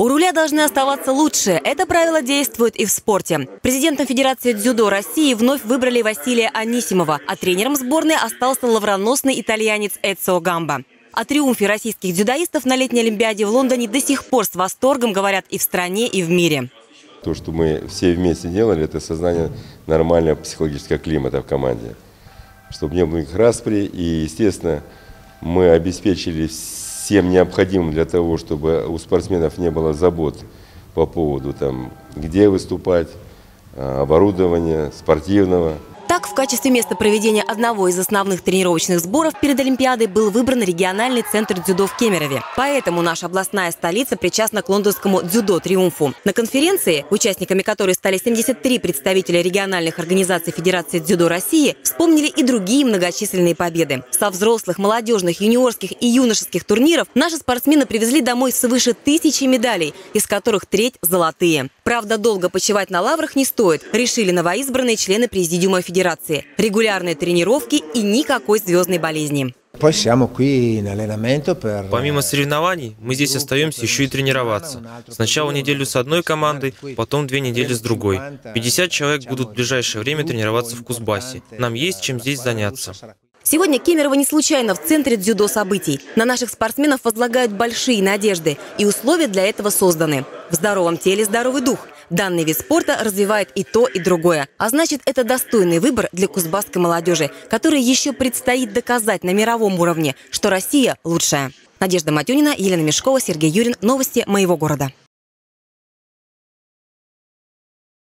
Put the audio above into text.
У руля должны оставаться лучшие. Это правило действует и в спорте. Президентом Федерации дзюдо России вновь выбрали Василия Анисимова, а тренером сборной остался лавроносный итальянец Эцио Гамба. О триумфе российских дзюдоистов на летней Олимпиаде в Лондоне до сих пор с восторгом говорят и в стране, и в мире. То, что мы все вместе делали, это создание нормального психологического климата в команде. Чтобы не было их распри. И, естественно, мы обеспечили всем необходимым для того, чтобы у спортсменов не было забот по поводу, там, где выступать, а, оборудования спортивного – так, в качестве места проведения одного из основных тренировочных сборов перед Олимпиадой был выбран региональный центр дзюдо в Кемерове. Поэтому наша областная столица причастна к лондонскому дзюдо-триумфу. На конференции, участниками которой стали 73 представителя региональных организаций Федерации дзюдо России, вспомнили и другие многочисленные победы. Со взрослых, молодежных, юниорских и юношеских турниров наши спортсмены привезли домой свыше тысячи медалей, из которых треть – золотые. Правда, долго почивать на лаврах не стоит, решили новоизбранные члены Президиума Федерации. Регулярные тренировки и никакой звездной болезни. Помимо соревнований, мы здесь остаемся еще и тренироваться. Сначала неделю с одной командой, потом две недели с другой. 50 человек будут в ближайшее время тренироваться в Кузбассе. Нам есть чем здесь заняться. Сегодня Кемерово не случайно в центре дзюдо событий. На наших спортсменов возлагают большие надежды, и условия для этого созданы. В здоровом теле здоровый дух – Данный вид спорта развивает и то, и другое. А значит, это достойный выбор для кузбасской молодежи, которой еще предстоит доказать на мировом уровне, что Россия лучшая. Надежда Матюнина, Елена Мешкова, Сергей Юрин. Новости моего города.